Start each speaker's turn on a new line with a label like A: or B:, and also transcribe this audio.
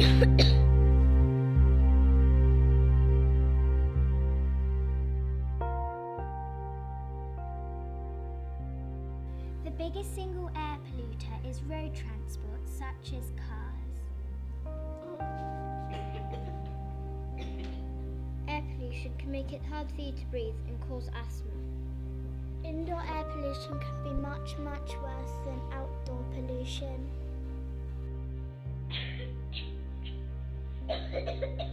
A: The biggest single air polluter is road transport, such as cars.
B: Air pollution can make it hard for you to breathe and cause asthma.
C: Indoor air pollution can be much, much worse than outdoor pollution. Thank you.